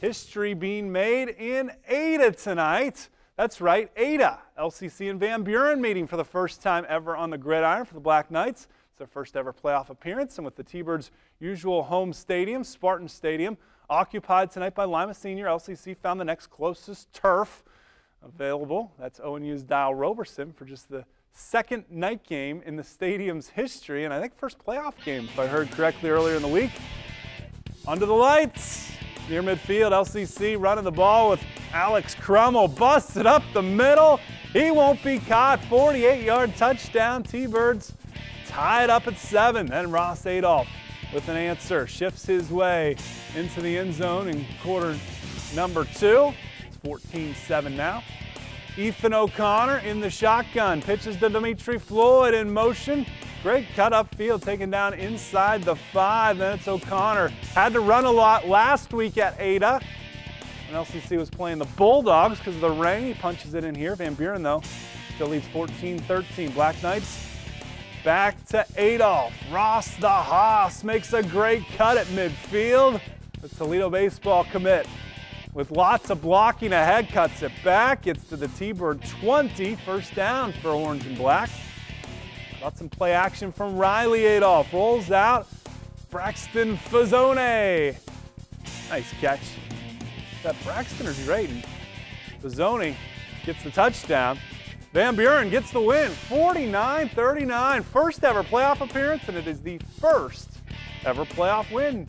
history being made in Ada tonight. That's right, Ada. LCC and Van Buren meeting for the first time ever on the gridiron for the Black Knights. It's their first ever playoff appearance, and with the T-Birds' usual home stadium, Spartan Stadium, occupied tonight by Lima Senior, LCC found the next closest turf available. That's ONU's Dial Roberson for just the second night game in the stadium's history, and I think first playoff game, if I heard correctly earlier in the week. Under the lights, near midfield, LCC running the ball with Alex Crummel, busted up the middle. He won't be caught. 48-yard touchdown. T-Birds tied up at seven. Then Ross Adolph with an answer shifts his way into the end zone in quarter number two. It's 14-7 now. Ethan O'Connor in the shotgun, pitches to Dimitri Floyd in motion. Great cut up field, taken down inside the five. Then it's O'Connor. Had to run a lot last week at Ada. And LCC was playing the Bulldogs because of the rain. He punches it in here. Van Buren, though, still leads 14-13. Black Knights back to Adolph. Ross the Haas makes a great cut at midfield. The Toledo baseball commit with lots of blocking ahead, cuts it back, gets to the T-Bird 20, first down for orange and black. Got some play action from Riley Adolph, rolls out, Braxton Fazzone. Nice catch. That Braxton or Drayton? Fazzone gets the touchdown. Van Buren gets the win, 49-39, first ever playoff appearance, and it is the first ever playoff win